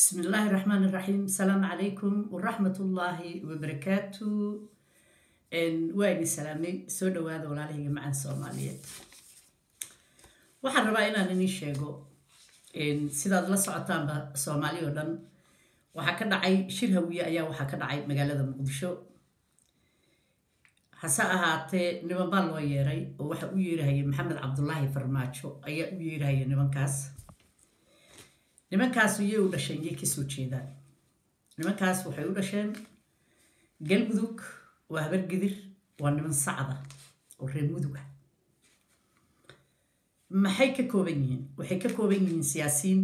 بسم الله الرحمن الرحيم السلام عليكم ورحمة الله وبركاته إن وين سلامي سو دواada walaalahayga macaan soomaaliyeed waxaan rabaa inaan inii sheego sidaad la socotaanba soomaali oo dhan waxaa ka dhacay shir hawiye ayaa waxaa ka dhacay magaalada muqdisho hase ahaatee niman baa loo yeeray oo waxa u yeerahaya maxamed cabdulaahi farmaajo ayaa u yeerahaya nimankaas nimankaas iyay u dhasheen yay ka soo jeedaan nimankaas waxay u dhasheen galmudug waa habar gidir waa niman sacda oo reer mudug ah. Maxay ka kooban yihiin? Waxay ka kooban yihiin siyaasiyiin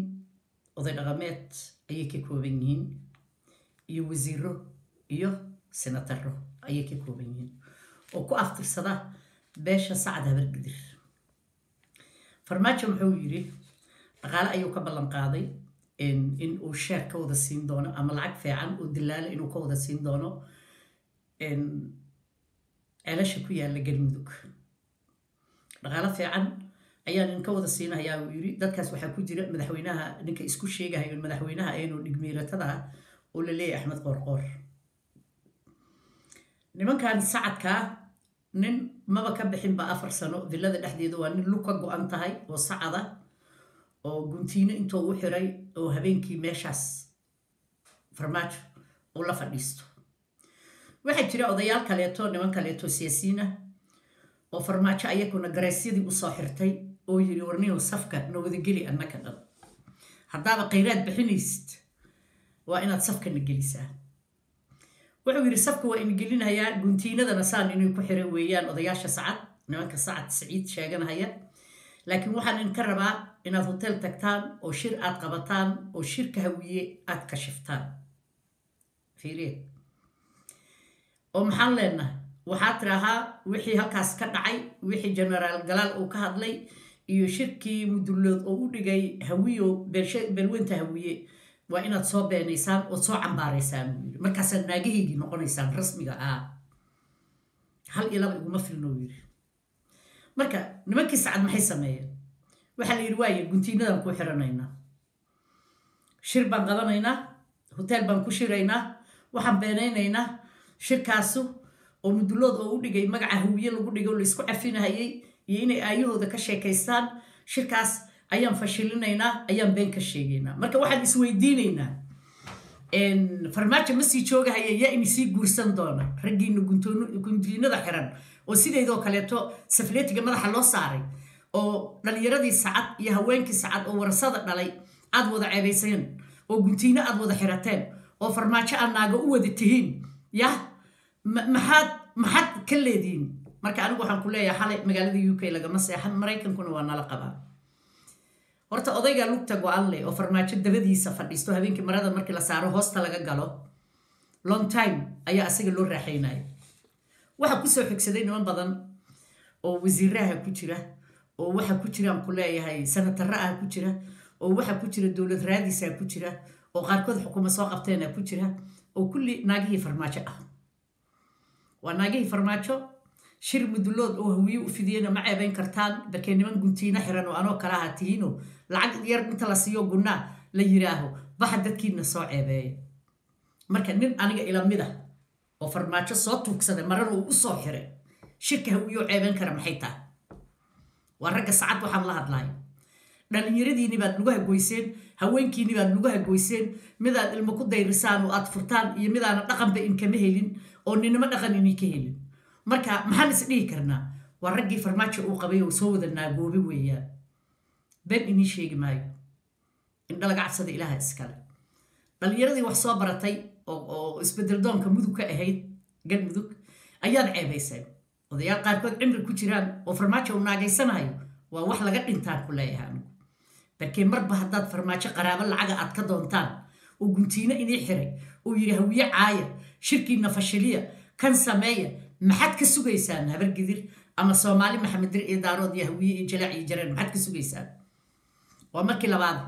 oday dhaqameed ayay ka kooban yihiin iyo wasiiro iyo senataro ayay ka kooban yihiin. Oo ku aftirsada beesha sacad habar gidir. Farmaajo muxuu yidhi dhaqaale ayuu ka ballan qaaday in uu sheer ka wada siin doono ama lacag fiican oo dilaala inuu ka wada siin doono ceelasha ku yaalla galmudug. Dhaqaalo fiican ayaan in ka wada siinahayaa uu yidhi dadkaas waxaa ku jira madaxweynaha ninka isku sheegahayo madaxweynaha aynu dhigmiiratada oo la leeyahy axmed qoorqoor nimankan sacadkaa nin maba ka bixinba afar sano villada dhexdeeda waa nin lug ka go-an tahay oo sacada oo guntiino intuu u xiray oo habeenkii meeshaas farmaajo uu la fadhiisto. Waxaa jira odayaal kaleeto niman kaleeto siyaasiyiin ah oo farmaajo ayakuna garaysyadii u soo xirtay oo yiri warniyow safka na wadageli annaka dhan haddaaba khayraad bixinaysid waa inaad safkana gelisaa wuxuu yidhi safka waa ina gelinayaa guntiinadana saan inay ku xira weeyaan odayaasha sacad nimanka sacad siciid sheeganahaya laakiin waxaan idinka rabaa inaad hotel tagtaan oo shir aad qabataan oo shirka hawiye aad kashiftaan fiiriye. Oo maxaan leenahay? Waxaad tidaahaa wixii halkaas ka dhacay wixii genaraal galaal uu ka hadlay iyo shirkii mudullood oo u dhigay hawiyo belweynta hawiye. Waa inaad soo beenaysaan ood soo cambaaraysaan buu yidhi markaasaad naagahaygii noqonaysaan rasmiga ah. Hal iyo laba iguma filno yidhi marka nimankii sacad maxay sameeyeen? Waxaa la yidhi waaye guntiinadan ku xiranaynaa. Shir baan qabanaynaa hotel baan ku shiraynaa waxaan beenaynaynaa. Shirkaasu oo mudullood oo u dhigay magaca hawiye lagu dhigay oo laysku cafinahayay iyo inay aayahooda ka sheekaystaan shirkaas ayaan fashilinaynaa ayaan been ka sheegaynaa. Marka waxaan isweydiinaynaa farmaajo ma sii joogahaya yaa ini sii guursan doona raggiina guntiinada xiran. Oo sideedoo kaleeto safleetiga madaxa loo saaray oo dhallinyaradii sacad iyo haweenkii sacad oo warasada dhalay aad wada ceebayseen oo guntiino aad wada xirateen oo farmaajo aad naaga u wada tihiin. Yah maxaad maxaad ka leediin marka anigu waxaan ku leeyahay xalay magaalada u k lagama seexan maraykankuna waa nala qabaa horta odayga lugta go-an oo farmaajo dabadiisa fadhiisto habeenkii marada markii la saaro hoosta laga galo long time ayaa asaga loo raaxaynaya waxaa ku soo xigsaday niman badan oo wasiiraha ku jira oo waxa ku jiraan ku leeyahay sanatara ah ku jira oo waxa ku jira dowlad raadiisa ku jira oo qaarkood xukuma soo qabteena ku jira oo kulli naagihii farmaajo ah. Waa naagihii farmaajo shir mudullood oo hawiye u fidiyena ma ceebayn kartaan. Barkee niman guntiino xiran oo anoo kala aha tihiino lacag yar inta la siiyo gunnaa la yiraaho. Baxa dadkiina soo ceebeeya marka nin aniga ilamid ah oo farmaajo soo tuugsaday marana uu u soo xiray shirka hawiyoo ceebayn kara maxay tahay? Waa ragga sacad waxaan la hadlayo dhallinyaradiini baad lugaha goyseen haweenkiini baad lugaha goyseen midaad ilmo ku dayrisaan oo aad furtaan iyo midaana dhaqanba inkama helin oo ninimo dhaqan ininka helin marka maxaan is dhihi karnaa? Waa raggii farmaajo uu qabay oo soo wada naagoobe weeyaan. Been inii sheegi maayo. Indha laga cabsada ilaaha iskale. Dhallinyaradii wax soo baratay oo isbeddel doonka mudug ka ahayd gal mudug ayaad ceebayseen odayaal qaarkood cimri ku jiraan oo farmaajo uu naagaysanayo waa wax laga dhintaan ku leeyahay anigu barkee marba haddaad farmaajo qaraabo lacaga aad ka doontaan oo guntiino inii xiray oo yidhi hawiye caaya shirkiina fashiliya kan sameeya maxaad ka sugaysaan habar gidir? Ama soomaali maxamed dir iyo daarood iyo hawiye iyo jalaac iyo jareen maxaad ka sugaysaan? Waa markii labaad.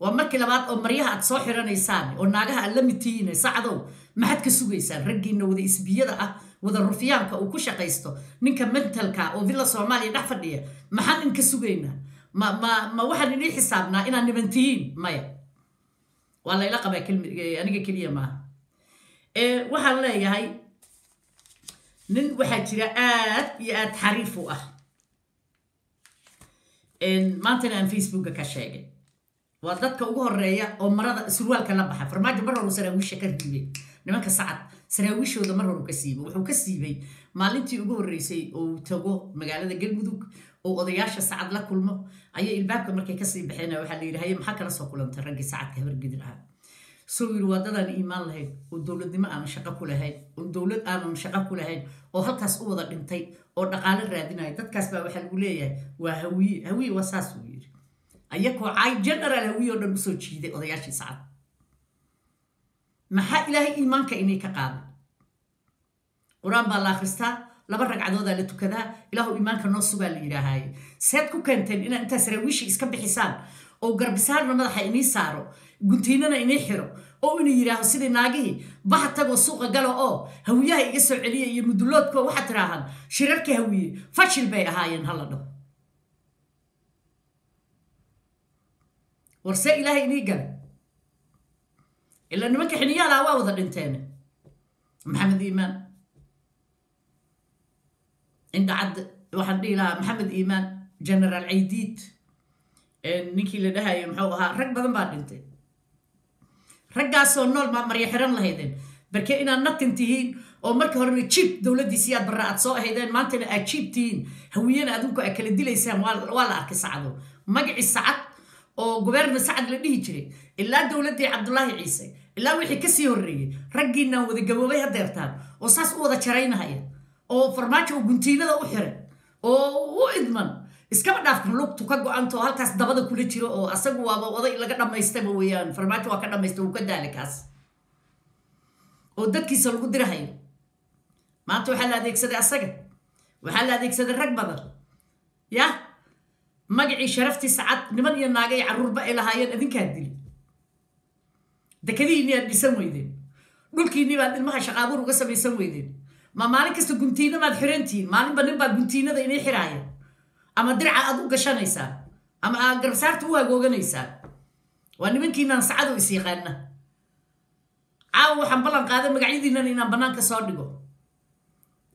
Waa markii labaad oo maryaha aad soo xiranaysaan oo naagaha aad la mitihiin sacdow maxaad ka sugaysaan? Raggiina wada isbiyada ah wada rufyaanka uu ku shaqaysto ninka mentalka oo villa soomaaliya dhex fadhiya maxaan in ka sugaynaa? Ma ma ma waxaan inii xisaabnaa inaad niman tihiin maya. Waa layla qabaa aniga keliya maaha. Waxaan leeyahay nin waxaa jira aad iyo aad xariif u ah. Maantana aan facebooka ka sheegay. Waa dadka ugu horreeya oo marada surwaalka la baxa. Farmaajo mar horu saraawiisha ka riibay. Nimanka sacad saraawiishooda mar horu ka siibay. Wuxuu ka siibay maalintii ugu horreysay oo tago magaalada galmudug oo odayaasha sacad la kulmo. Ayay ilbaabka markay ka sii baxeen waxaa la yidhi haye maxaa kala soo kulantay? Raggii sacadka habargedir ahaa soo yiri waadadaan iimaan lahayn oo dowladnimo aanan shaqo ku lahayn oo dowlad aanan shaqo ku lahayn oo halkaas u wada dhintay oo dhaqaale raadinaya dadkaas baa waxaa lagu leeyahay waa hawiye hawiye waa saas uu yiri. Ayakoo caay general hawiye oo dhan u soo jiiday odayaashii sacad. Maxaa ilaahay iimaanka inay ka qaaday? Qur'aan baa la akhristaa laba ragcadoodaa la tukadaa ilaahu iimaanka noo sugaa la yidhaahaye seed ku keenteen inaad intaa saraawiishii iska bixisaan oo garbisaarna madaxa inii saaro guntiinana inii xiro oo inuu yidhaaho sidii naagihii baha tagoo suuqa galo oo hawiyaha iga soo celiya iyo muduloodko waxaad tidhaahaan shirarka hawiye fashil bay ahaayeen hala dhaho warse ilaahay inii gala ilaa nimanka xiniyaalaha waa wada dhinteen maxamed iimaan indhacad waxaan dhihi lahaa maxamed iimaan generaal caydiid ninkii la dhahayo muxuu ahaa rag badan baa dhintay. Raggaasoo nool maa marya xiran lahaydeen. Barke inaad natin tihiin oo marka horena jiib dowladdiisi aad barra aad soo ahaydeen maantana aad jiib tihiin. Hawiyana adinku aad kala dilaysaan waa la arkay sacado magacii sacad oo goberna sacad la dhihi jiray ilaa dowladdii cabdulaahi ciise ilaa wixii ka sii horreeyey raggiinaan wada gaboobay hadeertaan oo saas u wada jaraynahaya oo farmaajo oo guntiinada u xiray oo u idman iskaba dhaafkan lugtu ka go-anta oo halkaas dabada kula jiro oo asagu waaba oday laga dhammaystaba weeyaan? Farmaajo waa ka dhammaysta wuu ka daali kaas. Oo dadkiisa lagu dirahayo. Maanta waxaa la adeegsaday asaga. Waxaa la adeegsaday rag badan. Ya? Magacii sharaftii sacad niman iyo naaga iyo carruurba ay lahaayeen adinkaa dili. Dekadihiinni aad dhisan weydeen? Dhulkiinni baad ilmaha shaqaabuur uga samaysan weydeen? Ma maalin kasta guntiina maad xirantihiin maalinba nin baa guntiinada inay xiraaya ama dirca aad u gashanaysaa. Ama aad garbasaarta u hagooganaysaa waa nimankiinaan sacado is yaqaana caawa waxaan ballan qaaday magacyadiinan inaan bannaanka soo dhigo.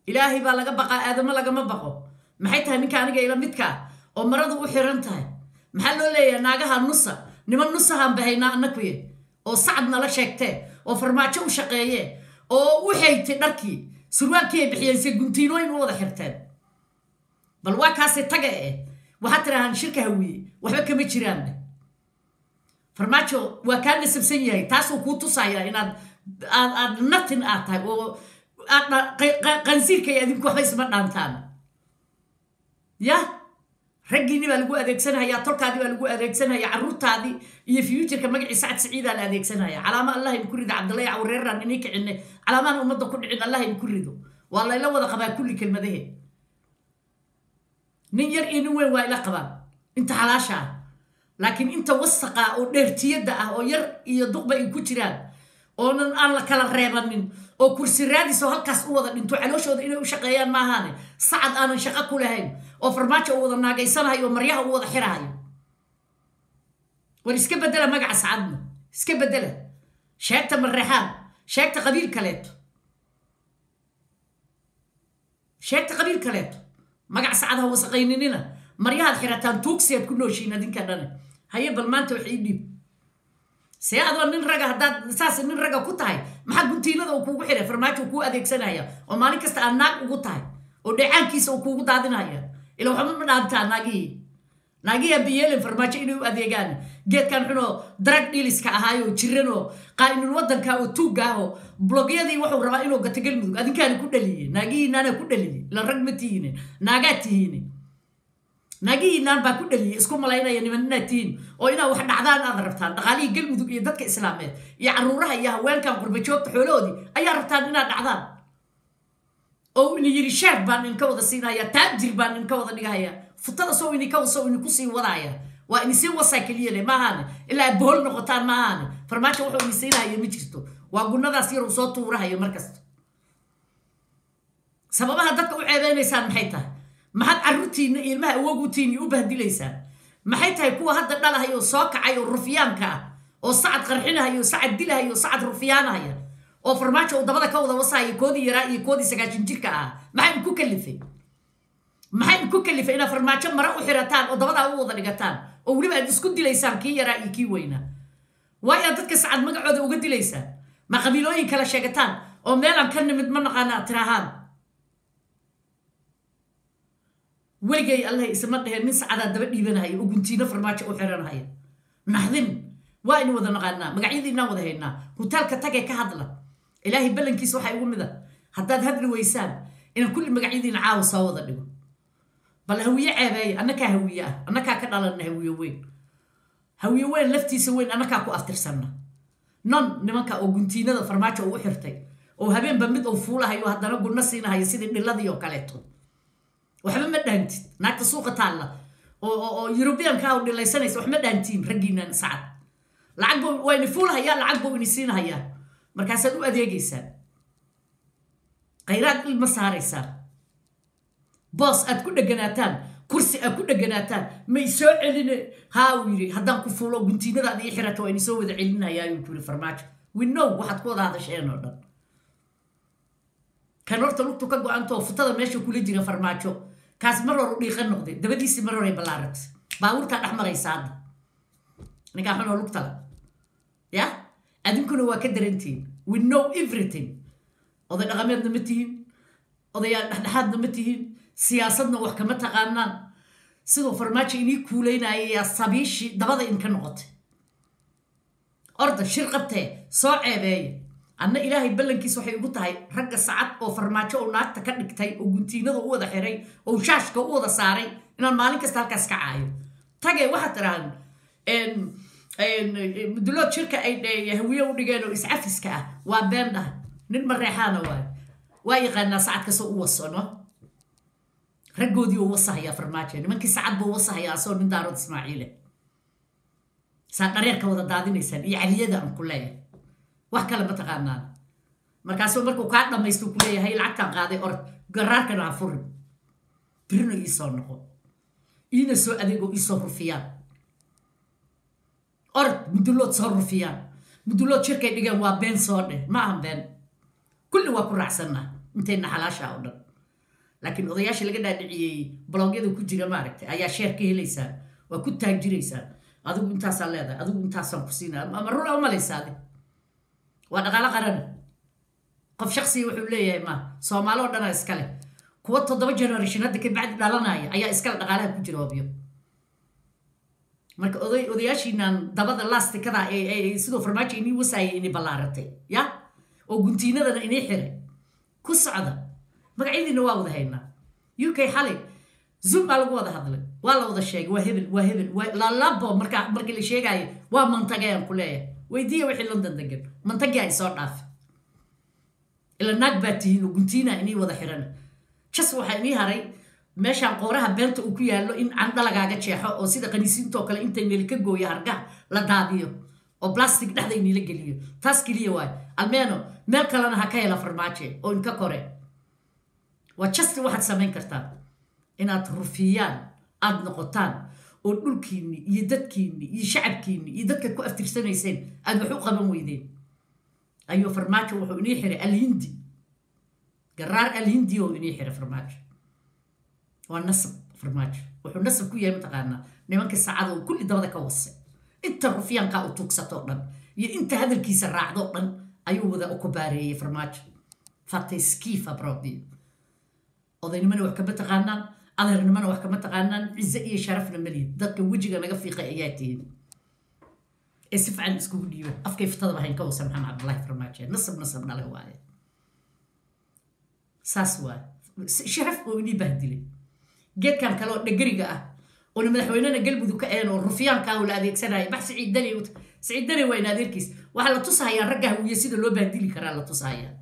Ilaahay baa laga baqaa aadamo lagama baqo. Maxay tahay ninka aniga ila midkaa oo maradu u xiran tahay? Maxaa loo leeyahay naagaha nusa niman nusahaan bahaynaa annakuye oo sacad nala sheegtee? Oo farmaajo u shaqeeye oo u xaytay dharkii? Surwaalkii ay bixiyeen se guntiinooyin u wada xirteen bal waa kaase taga eh waxaad tidhahaan shirka hawiye waxba kama jiraan farmaajo waa kaa nasabsan yahay taasuu kuu tusayaa inaad aad natin aad tahay oo qansiirka iyo adinku waxba isma dhaantaan ya raggiinni baa lagu adeegsanhayaa tolkaadii baa lagu adeegsanhayaa carruurtaadii iyo futureka magacii sacad siciidaa la adeegsanhaya calaama allah idinku rido cabdullahi cawreeraan inii kicinne calaamaan ummadda ku dhicin allah idinku rido waa layla wada qabaa kulli kelmadahe nin yar iyo nin weyn waa ila qabaan. Inta xalaasha ah laakiin inta wasaqa oo dheertiyadda ah oo yar iyo duqba ay ku jiraan oonan aan la kala reebanin oo kursi raadis oo halkaas u wada dhinto calooshooda inay u shaqeeyaan maahaane sacad aanan shaqo ku lahayn oo farmaajo u wada naagaysanahayo oo maryaha u wada xirahayo war iska bedela magaca sacadna iska bedela sheegta mareexaan sheegta qabiil kaleeto. Sheegta qabiil kaleeto magac sacad ha wasaqayninina maryahaad xirataan tuugsiaad ku nooshiin adinka dhane haye bal maanta wax ii dhiib. See adoo nin raga haddaad saas nin raga ku tahay maxaa guntiinada uu kuugu xiray farmaajo uu kuu adeegsanaya oo maalin kasta aad naag ugu tahay oo dheecaankiisa uu kuugu daadinaya? Ila waxba ma dhaantaa naagihii naagihii abiyeelen farmaajo inay u adeegaan geedkan xunoo darag dhiliska ahaayo jiranoo qaa'inul waddanka oo tuugga ah oo blogyadii wuxuu rabaa inuu gato galmudug adinkaana ku dhaliye naagihiinaana ku dhaliye ila rag ma tihiine. Naagaad tihiine naagihiinaan baa ku dhaliyay isku malaynaya niman inaad tihiin oo inaad wax dhacdaan aad rabtaan dhaqaalihii galmudug iyo dadka islaameed iyo caruuraha iyo haweenkan qurbajoogta xoolahoodii ayaa rabtaan inaad dhacdaan. Oo ina yiri sheef baan idinka wada siinaya taajir baan idinka wada dhigahaya futada soo idinka soo idinku sii wadaya waa idin wasaa keliya le maahaane ilaa bohol noqotaan maahaane farmaajo wuxuu idin ma jirto. Waa gunnadaas yaruu soo tuurahayo markasta. Sababaha dadka u ceebeynaysaan maxay tahay? Maxaad carruurtiinna ilmaha awogutiinni u bahdilaysaan maxay tahay kuwa hadda dhalahay oo soo kacay oo rufyaanka ah oo sacad qarxinahaya oo sacad dilahaya oo sacad rufiyaanahaya oo farmaajo uu dabada ka wada wasahaya koodii yaraa iyo koodii sagaashan jirka ah maxay ku kalifay محي كوك اللي فينا فرما كم مرة وحيرتان وضبطها ووضع لقتان وولي بعد اسكت دي ليسان كي يرى يكي وينا وايا تدك سعد مقعد وقد دي ليسان ما قبيلوين كلا شاقتان وميلا كان مدمن غانا تراهان ويجي الله يسمعك هي من سعادة دبت إيبان هاي وقنتينا فرماتش وحيران هاي نحذن وايني وضا نغانا مقعيدينا وضا هينا هتال كتاكي كهدلا إلهي بلن كيسو حيقوم ذا حتى ذهب لويسان إن كل مقعيدين عاوصا وضا نقول bal hawiye ceebeeya annakaa hawiye ah annakaa ka dhalanna hawiye weyn. Hawiye weyn laftiisa weyn annakaa ku aftirsanna. Non nimanka oo guntiinada farmaajo u xirtay oo habeenba mid uu fuulahayo haddana gunno siinahayo sidii dhiladii oo kaleeto. Waxba ma dhaantid naagta suuqa taalla oo yurubiyanka u dhilaysanaysa wax ma dhaantiin raggiinan sacad. Lacag ini fuulhayaa lacag buu ini siinhayaa markaasaad u adeegaysaan khayraad ilma saaraysaan boos aad ku dheganaataan. Kursi aad ku dheganaataan. Ma isoo celine haa uu yidhi haddaan ku fuulo guntiinadaad ii xirata waa inisoo wada celinaya ayuu ku yidhi farmaajo. Winow waxaad ku wada hadasheen oo dhan. Kan horta lugtu ka go-antoo futada meesha kula jira farmaajo. Kaas mar hor u dhiiqa noqday dabadiisii mar horay ballaaratay baabuurtaa dhex maraysa hadda ninkaa xunoo lugtala. Ya? Adinkuna waa ka darantihin we know everything. Oday dhaqameedna ma tihin odayaal dhexdhexaadna ma tihin siyaasadna wax kama taqaanaan. Siduu farmaajo inii kuuleynaya sabiishii dabada inka noqotay. Orda shir qabtee soo ceebeeya anna ilaahay ballankiis waxay ugu tahay ragga sacad oo farmaajo oo naagta ka dhigtay oo guntiinada u wada xiray oo shaashka u wada saaray inaan maalin kasta halkaas ka caayo. Tagee waxaad tirahaan mudulood shirka ay hawiye u dhigeen oo iscafiska ah waa been dhah nin mareexaana waay waa yaqaanaa sacad kastoo u wasono raggoodii uu wasahaya farmaajo nimankii sacad buu wasahaya asoo nin daarood ismaaciile saa dhareerka wada daadinaysaan iyo caliyada aan ku leeyahay. Wax kale ma taqaanaan. Markaasuu markuu kaa dhammaystu ku leeyahay lacagtaan qaaday orod garaarkana ha furin birina iisoo noqo. Iina soo adeego iisoo rufiyaan. Orod mudulood soo rufiyaan. Mudulood shirkay dhigeen waa been soo dheh ma ahan been. Kulli waa ku raacsannaa. Intayna xalaasha oo dhan laakiin odayaasha laga dhaadhiciyey blogyada ku jira maaragtay ayaa sheer ka helaysaan waa ku taajiraysaan adigu intaasaa leedahay adigu intaasaan ku siinaa ama run a malaysaade waa dhaqaalo qaran. Qof shaksiga wuxuu leeyahay ma soomaali oo dhanaa iskale kuwa toddoba generation hadda ka bacdi dhalanaya ayaa iskale dhaqaalaha ku jira obyo. Marka oday odayaashiinan dabada laastikada sidoo farmaajo inii wasaaya inii ballaaratay ya? Oo guntiinadana inii xiray. Ku socda magacyadiina waa wada haynaa. U k xalay zoom baa lagu wada hadlay. Waa la wada sheegay. Waa hebel waa hebel lalabo markii la sheegaayo waa mantagayaan ku leeyahay. Weydiiya wixii london degan mantagia ay soo dhaafa ila naag baa tihiin oo guntiina inii wada xiran. Jas waxaa inii haray meeshaan qooraha beenta uu ku yaallo in candha lagaaga jeexo oo sida qaniisiintoo kale inta neli ka gooyo hargaha la daadiyo oo plastic dhexda iniila geliyo. Taas keliya waay. Almeeno meel kalena ha ka hela farmaaje oo inka kore waa jasti waxaad samayn kartaan inaad rufiyaan aada noqotaan oo dhulkiinni iyo dadkiinni iyo shacabkiinni iyo dadkaad ku aftirsanayseen aad wax u qaban weydeen. Ayuu farmaajo wuxuu inii xiray alhindi. Garaar alhindi oo inii xiray farmaajo. Waa nasab farmaajo. Wuxuu nasab ku yahay mataqaanaa nimankii saacada oo kulli dabada ka wasay. Inta rufiyaankaa u tuugsatoo dhan iyo inta hadalkiisa raacdoo dhan ayuu wada u kubaareeyey farmaajo. Fatay skiifa brodi odaynimana wax kama taqaanaan adeernimana wax kama taqaanaan cize iyo sharafna maliid dadka wejiga naga fiiqay ayaa tihin ee si fiican iskugu dhiiba afkay fitadaba hayn ka wasa maxamed cabdulahi farmaajo nasab nasab dhale waaye saas waaye sharaf oo inii bahdilay geedkan kale oo dhegariga ah oona madaxweynena galmudug ka een oo rufiyaanka oo la adeegsanaya bax siciid dani waa in adeerkiis waxaa la tusahayaa ragga hawiye sida loo bahdili karaa la tusahayaa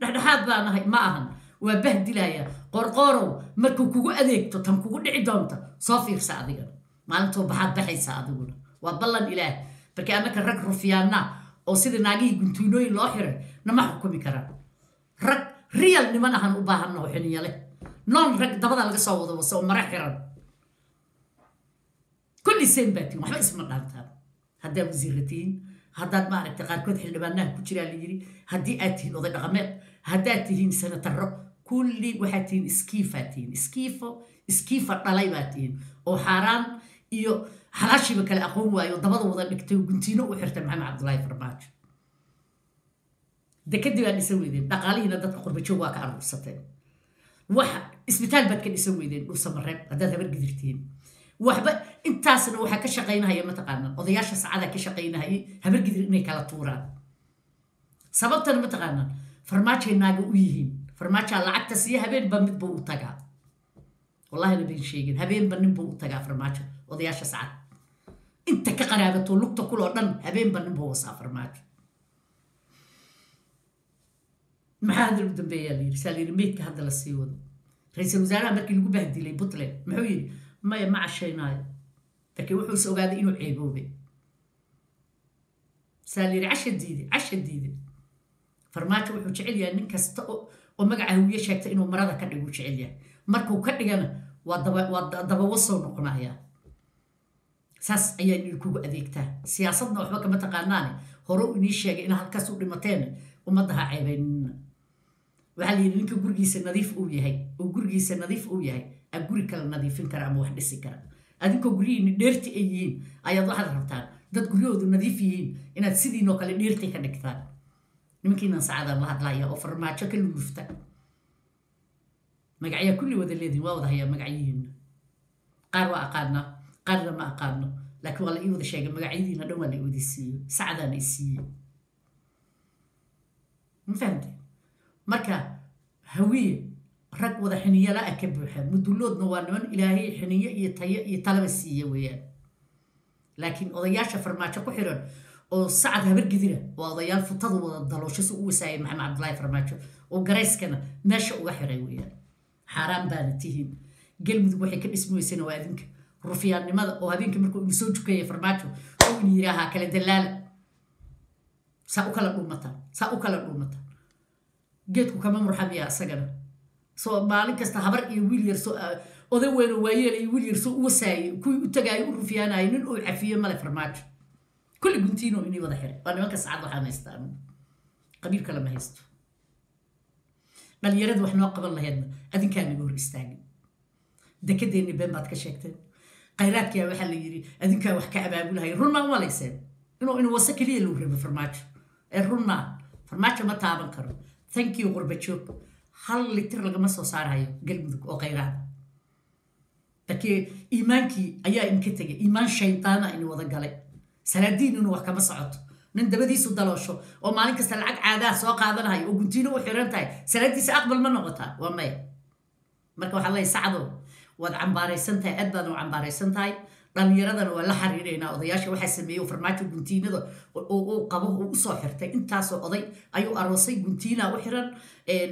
dhexdhexaad baa nahay ma ahan waa bahdilaya qorqoorow markuu kugu adeegto tan kugu dhici doonta soo fiirsa adigana maalintoo baxaad baxaysa adiguna. Waa ballan ilaah. Markii annaka rag rufiyaana oo sidii naagihii guntuunooyin loo xiray nama xukumi karaan rag riyal niman ahan u baahanna oo xininyale noon rag dabada laga soo wado wase oo mara xiran. Kulli seen baa tihin waxba isma dhaantaan haddaa wasiira tihiin haddaad maaragtay qaarkood xildhibaanaha ku jiraa la yiri haddii aad tihiin oday dhaqameed haddaad tihiin senataro kulli waxaad tihiin iskiifaad tihiin iskiifo iskiifa dhalay baad tihiin oo xaaraan iyo xalaashiiba kale aqoon waayo. Dabada wada dhigtay guntiino u xirtay maxamed cabdullaahi farmaajo. Dekadii baa dhisan weydeen dhaqaalihiina dadka qurbajoog waa ka aruursateen waxa isbitaal baad ka dhisan weydeen dhulsamareeb haddaad habar gidirtihiin waxba intaasna waxaa ka shaqaynahaya mataqaanaa odayaasha sacadaa ka shaqaynahayay habar inay kala tuuraan. Sababtana mataqaanaa farmaajay naaga u yihiin farmaajaa lacagta siiya habeenba midba u tagaa? Wallahina bayn sheegin habeenba ninbuu u tagaa farmaajo? Odayaasha sacad. Inta ka qaraabato lugta kuloo dhan habeenba ninbuu wasaa farmaajo. Maxaa hadda u dambeeyaa la yiri saa la yiri meydka hadda la sii wado. Ra'iisul wasaaraha markii lagu bahdilay puntland muxuu yidhi maya ma cashaynaayo laakiin wuxuu is ogaaday inuu ceeboobay. Saa la yiri casha diide casha diide farmaajo wuxuu jecel yahay nin kasta oo magaca hawiye sheegta inuu marada ka dhigu jecel yahay. Markuu ka dhigana waa dabawasoo noqonaya saas ayaa idinkugu adeegtaa. Siyaasadna waxba kama taqaanaane. Hore inii sheegay in halkaas u dhimateen ummaddaha ceebaynina. Waxaa la yidhi ninka gurigiisa nadiif uu yahay oo gurigiisa nadiif uu yahay a guri kala nadiifin kara ama wax dhisi kara. Adinkoo guryihiini dheerti ay yihiin ayaad waxaad rabtaan. Dad guryahoodu nadiif yihiin inaad sidiinoo kale dheerti ka dhigtaan nimankiinan sacaadaan la hadlaya oo farmaajo ka lugufta magacyaa kulli wada leedihin waa wada hayaa magacyihiina qaar waa aqaanaa qaarna ma aqaano laakiin waa la ii wada sheegay magacyadiina dhan waa la wada siiyo sacdaana i ma fahamte marka hawiye rag wada xiniyala ah ka buuxa mudulloodna waa niman ilaahay xiniyo iyo tayo iyo talaba siiya weeyaan laakiin odayaasha farmaajo ku xiran oo sacad habargidira waa odayaal futadu wada daloosho si u wasaayay maxamed cabdullaahi farmaajo oo garayskana meesha uga xiray weeyaan. Xaaraan baana tihiin. Galmudug waxay ka dhismaysana waa adinka. Rufiyaannimada oo habeenkii markuu inu soo jukaya farmaajo oo inu yidhaahaa kala dalaala saa u kala dhuumataan saa u kala dhuumataan geedku kama murxamiya isagana soo maalin kasta habar iyo wiil yar soo oday weyn oo waayeel iyo wiil yar u wasaayay kuwii u tagaayo u rufiyaanayo nin uu cafiyo male farmaajo kulli guntiino inay wada xiray waa nimanka sacad waxaan haystaan qabiil kale ma haysto dhalinyarada wax noo qaban laheedna adinkaa naga hor istaagin dekedeenni been baad ka sheegteen khayraadkaa waxaa la yidhi adinkaa wax ka abaabulahaya run maa umalayseen inuu inu wase keliya lagu rabo farmaajo ee run maa farmaajo ma taaban karo thank you qurbajoog hal litir lagama soo saarayo galmudug oo khayraada laakiin iimaankii ayaa inka tegay iimaan shaydaana in wada galay salaadiin inuu wax kama socoto. Nin dabadiisu daloosho oo maalin kasta lacag caadaha soo qaadanayo oo guntiino u xiran tahay salaadiisa aqbal ma noqotaa waa maya marka waxaa leeyahay sacdo waad cambaaraysan tahay aad baadna u cambaaraysan tahay dhalinyaradana waa la xiriiraynaa odayaasha waxaa sameeyey farmaajo guntiinada qabo u soo xirtay. Intaasoo oday ayuu aroosay guntiina u xiran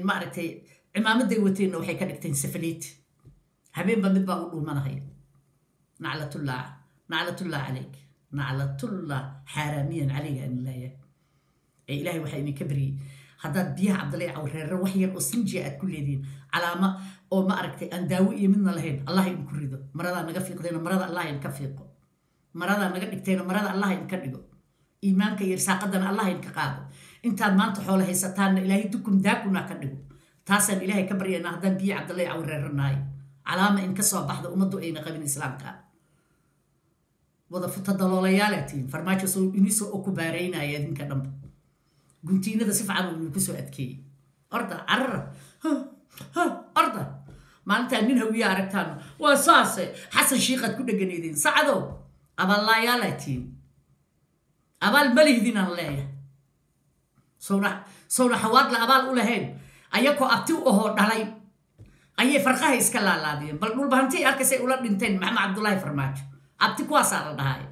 maaragtay cimaamaday wateenna waxay ka dhigteen safaliid habeenba mid baa u dhuumanahaya naclatullah naclatullah calayk naclatullah xaaraamiyan calayga an ilaaya ee ilaahay waxaa idinka baryey haddaad biyaha cabdalay cawreere wax yar oo sinjiya aad ku leedihiin calaama oo ma aragtay aan daawo iyo midna lahayn allah idinku rido maradaa naga fiiqdayna marada allah idinka fiiqo maradaa naga dhigtayna marada allah idinka dhigo iimaanka iyo irsaaqadana allah idinka qaado intaad maanta xoolo haysataanna ilaahay dukun daakuna ka dhigo taasaan ilaahay ka baryaynaa haddaan biyo cabdalay cawreeranahay calaama in soo baxda ummaddu ayna qabin islaamka wada futa daloolayaala tihiin. Farmaajo soo inisoo okubaaraynaya idinka dhanba guntiinada si fiican uu idinku adkeeyey. Orda carara orda. Maalintaa nin hawiya aragtaan waa saase xasan shiikaad ku dheganaydeen. Sacdow abaallaayaala tihiin. Abaal malihdinaan leeyahay. Sowna xawaadla abaal u lahayn. Ayakoo abti ahoo dhalay. Ayay farqaha iska laalaadiyeen bal dhulbahantii arkasay ula dhinteen maxamed cabdullaahi farmaajo abti kuwaasaa la dhahay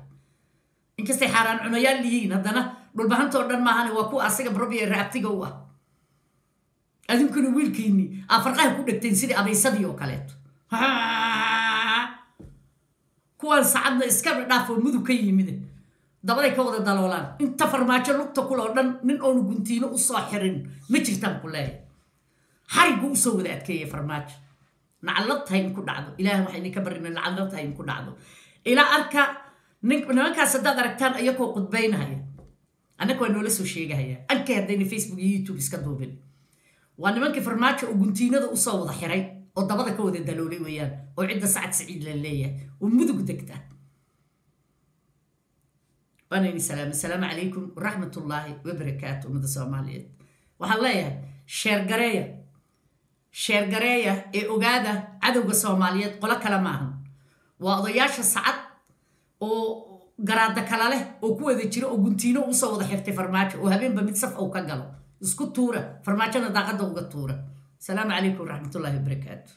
inkastay xaaraan cunayaal yihiin haddana dhulbahantoo dhan maahane waa kuwa asaga barobiyere abtiga u ah. Adinkuna wiilkiinni aa farqaha ku dhegteen sidii abaysadii oo kaleeto. Kuwaan sacadna iska dhaafoo mudug ka yimid dabaday ka wada daloolaan. Inta farmaajo lugta kuloo dhan nin oonu guntiino u soo xirin ma jirtaan ku leeya xariggu u soo wada adkeeya farmaajo. Naclad tahay inku dhacdo. Ilaah waxaa idinka barina naclad tahay inku dhacdo ilaa arka nimankaas haddaad aragtaan ayakoo qudbaynahaya. Annaka waa noola soo sheegahaya. Ankay haddayna facebook iyo youtube iska duubin. Waa nimankii farmaajo oo guntiinada u soo wada xiray oo dabada ka wada daloolay weeyaan oo cidda sacad saciid la leeyahay oo mudug degta. Waanayni salaam. Asalaamu calaykum waraxmat ullaahi wabarakaatu ummada soomaaliyeed. Waxaan leeyahay sheergareeya sheergareeya ee ogaada cadowga soomaaliyeed qolo kale maahan waa odayaasha sacad oo garaada kala leh oo ku wada jira oo guntiino u soo wada xirtay farmaajo oo habeenba mid saf uu ka galo. Isku tuura farmaajona daaqadda uga tuura. Asalaamu calaykum waraxmatullaahi wabarakaatu